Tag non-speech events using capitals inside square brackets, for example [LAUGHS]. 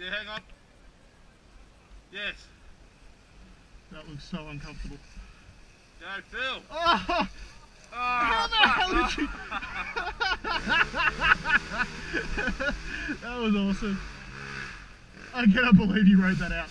Yeah, hang on. Yes. That looks so uncomfortable. Go, Phil. Oh. [LAUGHS] oh How the hell did you? [LAUGHS] that was awesome. I cannot believe you wrote that out.